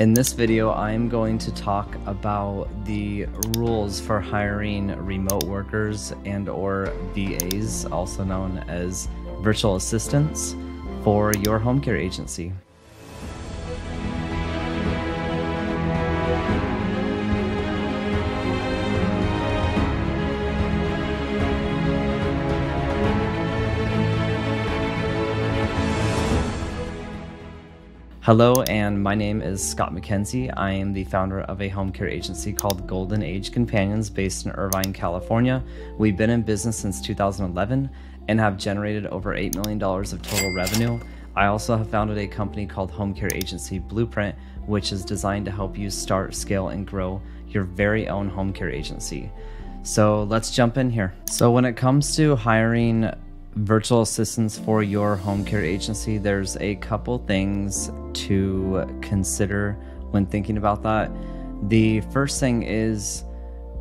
In this video, I'm going to talk about the rules for hiring remote workers and or VAs, also known as virtual assistants, for your home care agency. Hello, and my name is Scott McKenzie. I am the founder of a home care agency called Golden Age Companions based in Irvine, California. We've been in business since 2011 and have generated over $8 million of total revenue. I also have founded a company called Home Care Agency Blueprint, which is designed to help you start, scale, and grow your very own home care agency. So let's jump in here. So, when it comes to hiring virtual assistants for your home care agency, there's a couple things to consider when thinking about that. The first thing is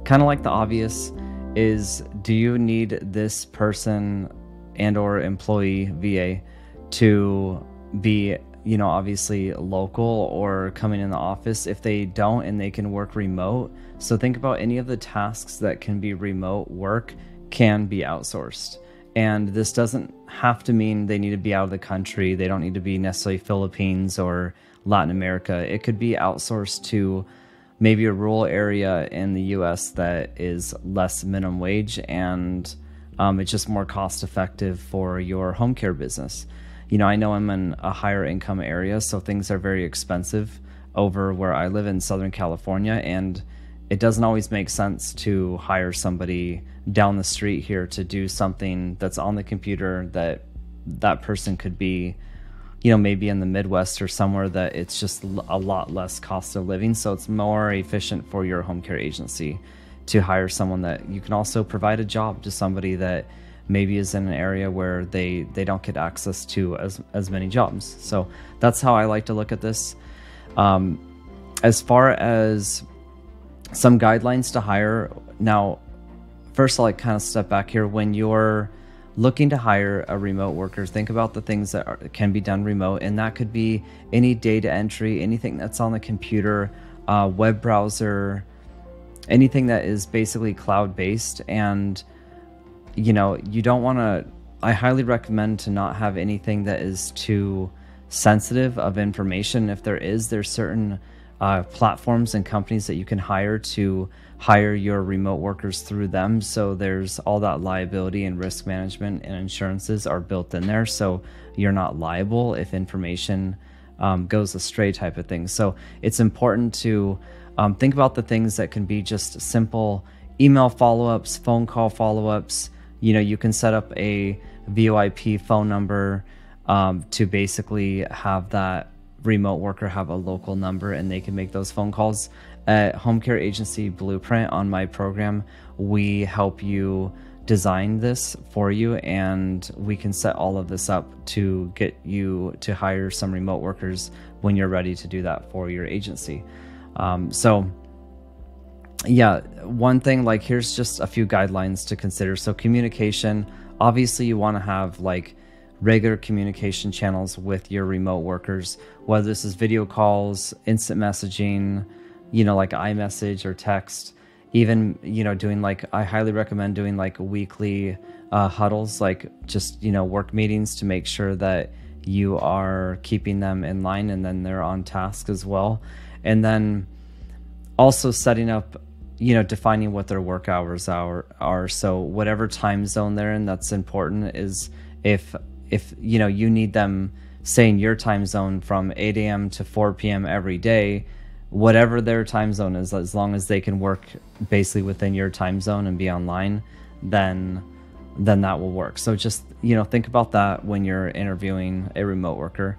kind of like the obvious is do you need this person and or employee VA to be you know obviously local or coming in the office if they don't and they can work remote so think about any of the tasks that can be remote work can be outsourced and this doesn't have to mean they need to be out of the country. They don't need to be necessarily Philippines or Latin America. It could be outsourced to maybe a rural area in the US that is less minimum wage and um, it's just more cost effective for your home care business. You know, I know I'm in a higher income area, so things are very expensive over where I live in Southern California. And it doesn't always make sense to hire somebody down the street here to do something that's on the computer that that person could be you know maybe in the midwest or somewhere that it's just a lot less cost of living. So it's more efficient for your home care agency to hire someone that you can also provide a job to somebody that maybe is in an area where they they don't get access to as as many jobs. So that's how i like to look at this. Um, as far as some guidelines to hire. Now, first, I'll like kind of step back here. When you're looking to hire a remote worker, think about the things that are, can be done remote, and that could be any data entry, anything that's on the computer, uh, web browser, anything that is basically cloud based. And you know, you don't want to. I highly recommend to not have anything that is too sensitive of information. If there is, there's certain uh, platforms and companies that you can hire to hire your remote workers through them. So there's all that liability and risk management and insurances are built in there. So you're not liable if information um, goes astray, type of thing. So it's important to um, think about the things that can be just simple email follow ups, phone call follow ups. You know, you can set up a VoIP phone number um, to basically have that remote worker have a local number and they can make those phone calls. At Home Care Agency Blueprint on my program, we help you design this for you and we can set all of this up to get you to hire some remote workers when you're ready to do that for your agency. Um, so, yeah, one thing like here's just a few guidelines to consider. So, communication obviously, you want to have like regular communication channels with your remote workers, whether this is video calls, instant messaging, you know, like iMessage or text, even, you know, doing like, I highly recommend doing like weekly uh, huddles, like just, you know, work meetings to make sure that you are keeping them in line and then they're on task as well. And then also setting up you know defining what their work hours are are so whatever time zone they're in that's important is if if you know you need them say in your time zone from 8 a.m. to 4 p.m. every day, whatever their time zone is, as long as they can work basically within your time zone and be online, then then that will work. So just you know think about that when you're interviewing a remote worker.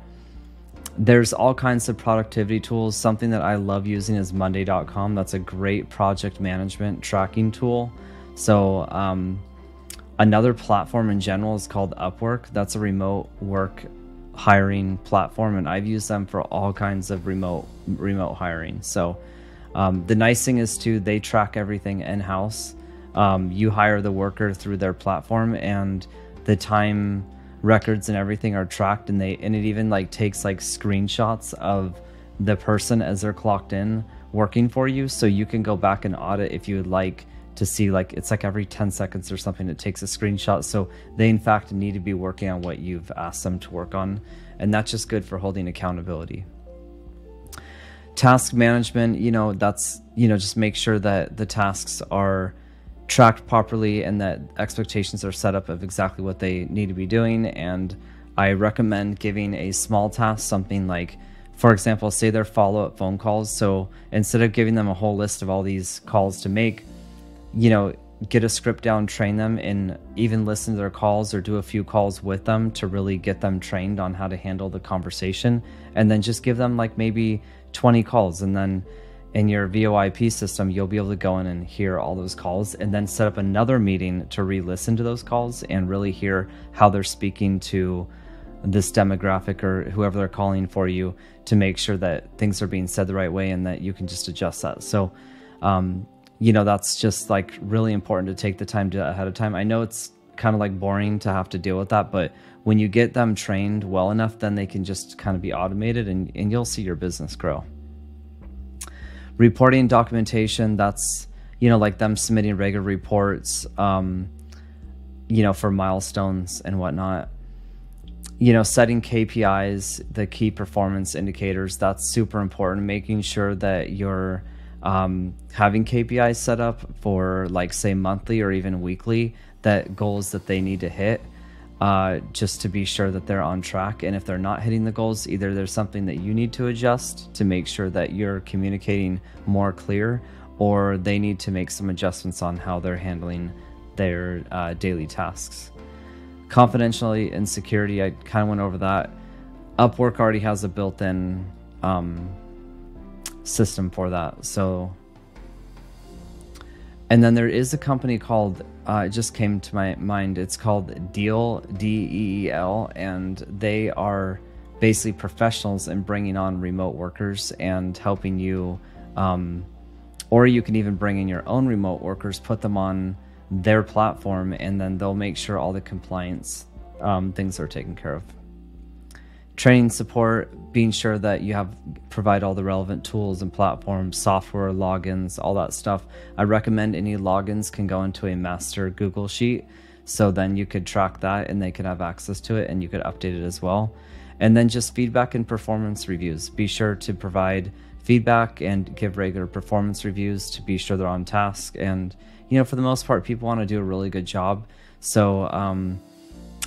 There's all kinds of productivity tools. Something that I love using is Monday.com. That's a great project management tracking tool. So um, Another platform in general is called Upwork. That's a remote work hiring platform, and I've used them for all kinds of remote remote hiring. So um, the nice thing is too, they track everything in house. Um, you hire the worker through their platform, and the time records and everything are tracked, and they and it even like takes like screenshots of the person as they're clocked in working for you so you can go back and audit if you would like to see like it's like every 10 seconds or something it takes a screenshot. So they in fact need to be working on what you've asked them to work on. And that's just good for holding accountability. Task management you know that's you know just make sure that the tasks are tracked properly and that expectations are set up of exactly what they need to be doing. And i recommend giving a small task something like for example say they're follow-up phone calls. So instead of giving them a whole list of all these calls to make you know, get a script down, train them, and even listen to their calls or do a few calls with them to really get them trained on how to handle the conversation. And then just give them like maybe 20 calls. And then in your VoIP system, you'll be able to go in and hear all those calls and then set up another meeting to re listen to those calls and really hear how they're speaking to this demographic or whoever they're calling for you to make sure that things are being said the right way and that you can just adjust that. So, um, you know, that's just like really important to take the time to ahead of time. I know it's kind of like boring to have to deal with that, but when you get them trained well enough, then they can just kind of be automated and, and you'll see your business grow. Reporting documentation, that's, you know, like them submitting regular reports, um, you know, for milestones and whatnot. You know, setting KPIs, the key performance indicators, that's super important. Making sure that you're um, having KPIs set up for like say monthly or even weekly that goals that they need to hit uh, just to be sure that they're on track. And if they're not hitting the goals, either there's something that you need to adjust to make sure that you're communicating more clear, or they need to make some adjustments on how they're handling their uh, daily tasks. Confidentiality and security, I kind of went over that. Upwork already has a built in um, system for that. So, and then there is a company called, uh, it just came to my mind. It's called Deel D E E L, and they are basically professionals in bringing on remote workers and helping you. Um, or you can even bring in your own remote workers, put them on their platform, and then they'll make sure all the compliance um, things are taken care of training support, being sure that you have provide all the relevant tools and platforms, software, logins, all that stuff. I recommend any logins can go into a master Google Sheet. So then you could track that and they could have access to it and you could update it as well. And then just feedback and performance reviews. Be sure to provide feedback and give regular performance reviews to be sure they're on task. And, you know, for the most part, people want to do a really good job. So, um,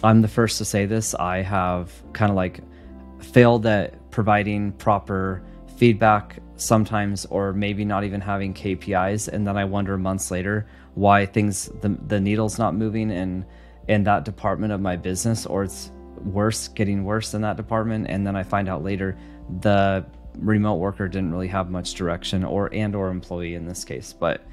I'm the first to say this. I have kind of like failed at providing proper feedback sometimes or maybe not even having KPIs and then I wonder months later why things the the needle's not moving in in that department of my business or it's worse getting worse in that department. And then I find out later the remote worker didn't really have much direction or and or employee in this case. But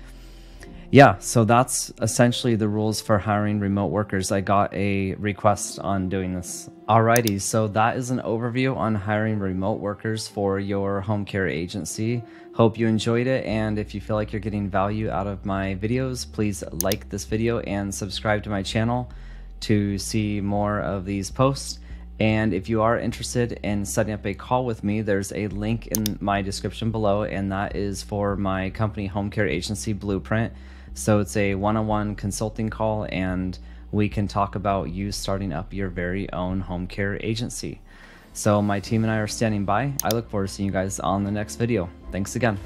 yeah, so that's essentially the rules for hiring remote workers. I got a request on doing this. Alrighty, so that is an overview on hiring remote workers for your home care agency. Hope you enjoyed it, and if you feel like you're getting value out of my videos, please like this video and subscribe to my channel to see more of these posts. And if you are interested in setting up a call with me, there's a link in my description below, and that is for my company home care agency Blueprint. So it's a one on one consulting call, and we can talk about you starting up your very own home care agency. So my team and I are standing by. I look forward to seeing you guys on the next video. Thanks again.